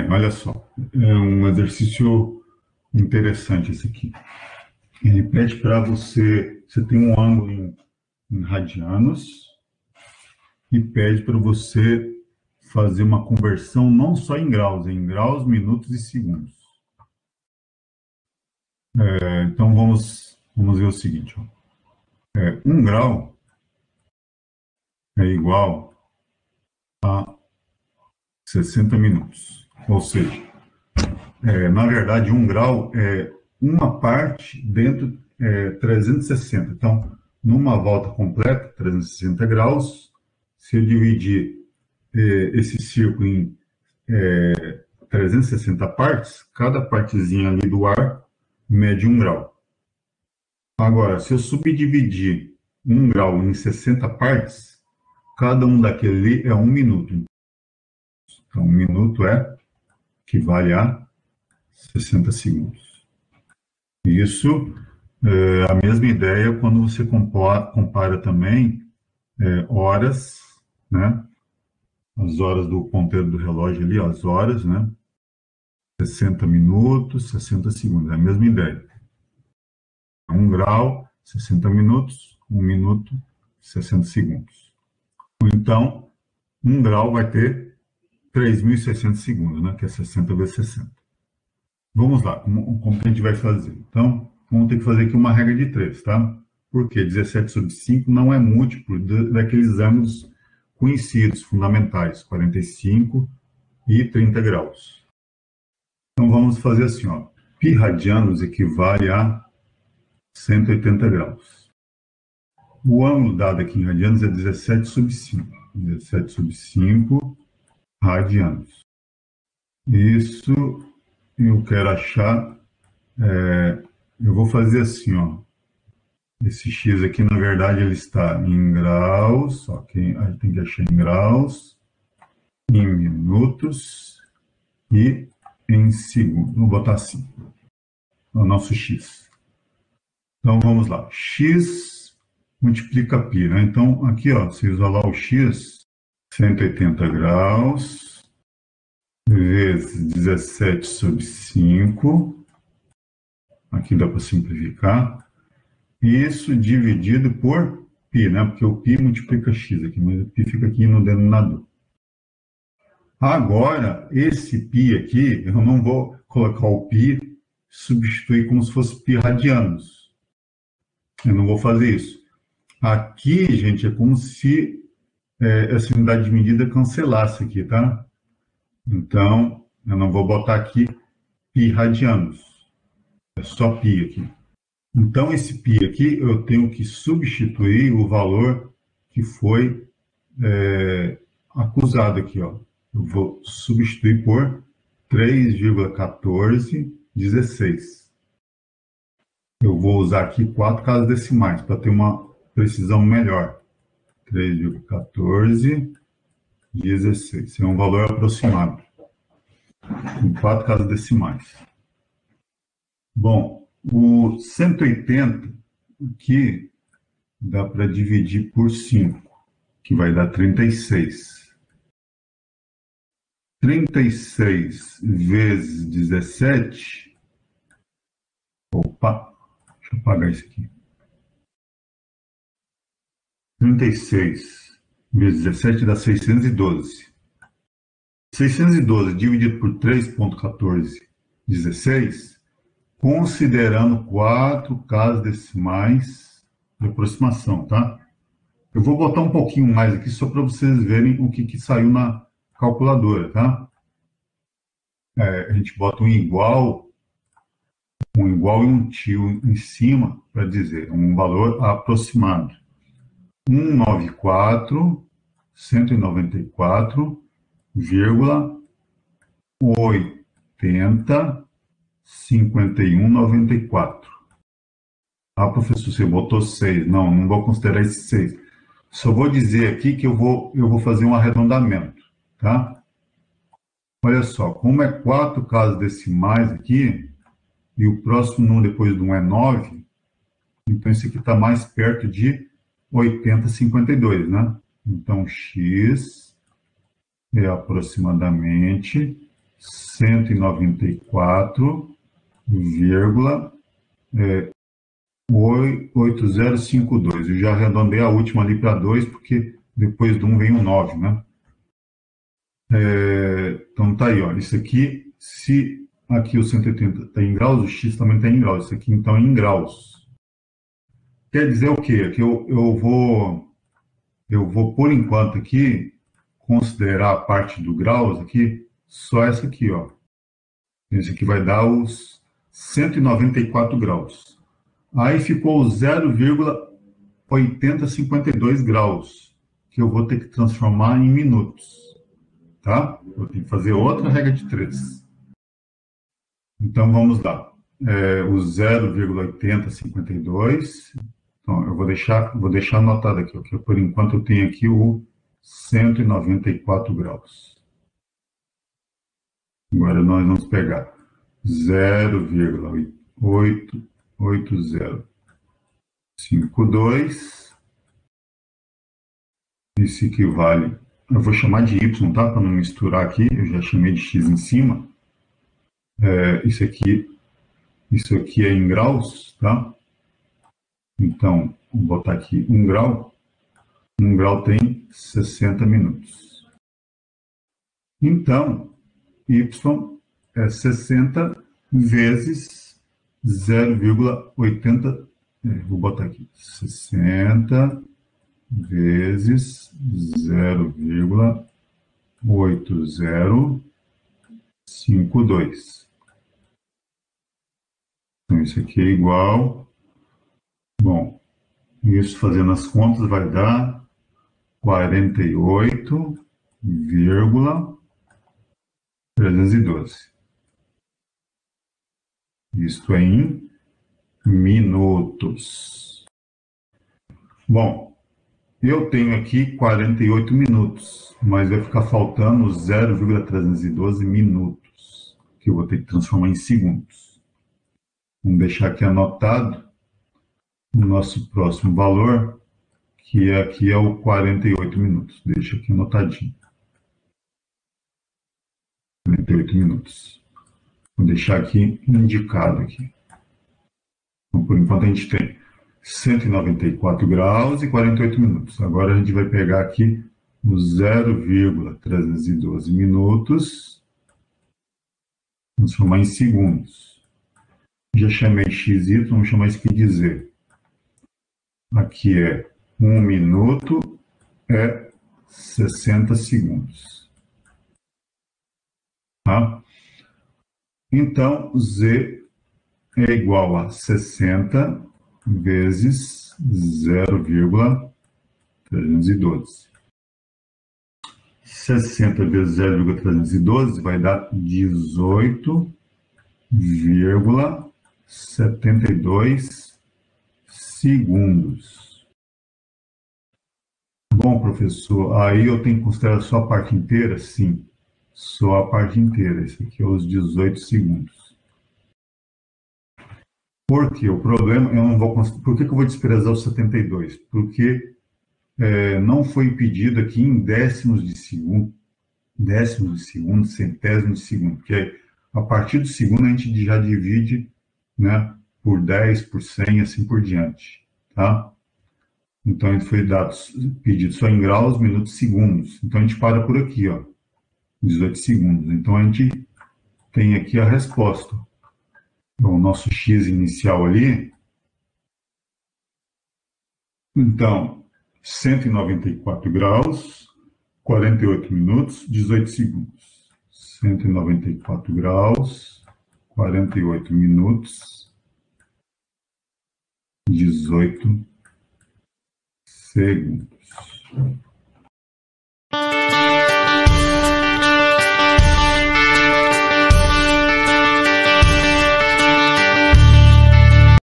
bem, olha só. É um exercício interessante esse aqui. Ele pede para você, você tem um ângulo em, em radianos e pede para você fazer uma conversão não só em graus, em graus, minutos e segundos. É, então vamos, vamos ver o seguinte. É, um grau é igual a 60 minutos. Ou seja, é, na verdade, um grau é uma parte dentro é, 360. Então, numa volta completa, 360 graus, se eu dividir é, esse círculo em é, 360 partes, cada partezinha ali do ar mede um grau. Agora, se eu subdividir um grau em 60 partes, cada um daquele é um minuto. Então, um minuto é equivale a 60 segundos. Isso é a mesma ideia quando você compara, compara também é, horas, né? As horas do ponteiro do relógio ali, as horas, né? 60 minutos, 60 segundos, é a mesma ideia. Um grau, 60 minutos, um minuto, 60 segundos. Então, um grau vai ter 3.600 segundos, né? Que é 60 vezes 60. Vamos lá, como, como que a gente vai fazer? Então, vamos ter que fazer aqui uma regra de 3, tá? Porque 17 sobre 5 não é múltiplo daqueles ângulos conhecidos, fundamentais, 45 e 30 graus. Então, vamos fazer assim, ó. Pi radianos equivale a 180 graus. O ângulo dado aqui em radianos é 17 sobre 5. 17 sobre 5 radianos. Isso eu quero achar, é, eu vou fazer assim, ó. Esse x aqui, na verdade, ele está em graus, só que a gente tem que achar em graus, em minutos e em segundos. Vou botar assim, o nosso x. Então, vamos lá. x multiplica π, né? Então, aqui, ó, se isolar o x, 180 graus, vezes 17 sobre 5. Aqui dá para simplificar. Isso dividido por π, né? Porque o π multiplica x aqui, mas o π fica aqui no denominador. Agora, esse π aqui, eu não vou colocar o π substituir como se fosse π radianos. Eu não vou fazer isso. Aqui, gente, é como se é, essa unidade de medida cancelasse aqui, tá? Então, eu não vou botar aqui pi radianos. É só pi aqui. Então, esse pi aqui, eu tenho que substituir o valor que foi é, acusado aqui. Ó. Eu vou substituir por 3,1416. Eu vou usar aqui quatro casas decimais para ter uma precisão melhor. 3,14 16. É um valor aproximado, em quatro casas decimais. Bom, o 180 aqui dá para dividir por 5, que vai dar 36. 36 vezes 17. Opa, deixa eu apagar isso aqui. 36 vezes 17 dá 612. 612 dividido por 3,1416, considerando quatro casas decimais de aproximação, tá? Eu vou botar um pouquinho mais aqui só para vocês verem o que, que saiu na calculadora, tá? É, a gente bota um igual, um igual e um tio em cima para dizer um valor aproximado. 194, 194,80, 51,94. Ah, professor, você botou 6. Não, não vou considerar esse 6. Só vou dizer aqui que eu vou, eu vou fazer um arredondamento, tá? Olha só, como é quatro casas decimais aqui, e o próximo número depois do 1 é 9, então esse aqui está mais perto de 80,52, né? Então, x é aproximadamente 194,8052. Eu já arredondei a última ali para 2, porque depois do 1 vem um 9, né? É, então tá aí, ó. Isso aqui, se aqui o 180 está em graus, o x também está em graus. Isso aqui então é em graus. Quer dizer o quê? Que eu, eu vou eu vou por enquanto aqui considerar a parte do graus aqui só essa aqui, ó. Esse aqui vai dar os 194 graus. Aí ficou 0,8052 graus, que eu vou ter que transformar em minutos. Tá? Vou ter que fazer outra regra de 3. Então, vamos lá. É, o 0,8052. Então, eu vou deixar, vou deixar anotado aqui, ok? Por enquanto, eu tenho aqui o 194 graus. Agora, nós vamos pegar 0,8052. Isso equivale, eu vou chamar de y, tá? Para não misturar aqui, eu já chamei de x em cima. É, isso aqui, isso aqui é em graus, tá? Então, vou botar aqui 1 grau. 1 grau tem 60 minutos. Então, y é 60 vezes 0,80, é, vou botar aqui, 60 vezes 0,8052. Então, isso aqui é igual, bom, isso fazendo as contas vai dar 48,312 isto é em minutos. Bom, eu tenho aqui 48 minutos, mas vai ficar faltando 0,312 minutos, que eu vou ter que transformar em segundos. Vamos deixar aqui anotado o nosso próximo valor, que aqui é o 48 minutos. Deixa aqui anotadinho. 48 minutos. Vou deixar aqui indicado aqui. Então, por enquanto a gente tem 194 graus e 48 minutos. Agora a gente vai pegar aqui os 0,312 minutos, transformar em segundos. Já chamei XY, vamos chamar isso aqui de Z. Aqui é 1 minuto, é 60 segundos. Tá? Então, Z é igual a 60 vezes 0,312. 60 vezes 0,312 vai dar 18,72 segundos. Bom, professor, aí eu tenho que considerar só a parte inteira? Sim só a parte inteira. Esse aqui é os 18 segundos. Porque o problema, eu não vou Por que, que eu vou desprezar os 72? Porque é, não foi pedido aqui em décimos de segundo, décimos de segundo, centésimos de segundo, porque a partir do segundo a gente já divide né, por 10, por 100 assim por diante. Tá? Então, ele foi dado, pedido só em graus, minutos, segundos. Então, a gente para por aqui, ó. 18 segundos. Então, a gente tem aqui a resposta. Então, o nosso x inicial ali. Então, 194 graus, 48 minutos, 18 segundos. 194 graus, 48 minutos, 18 segundos.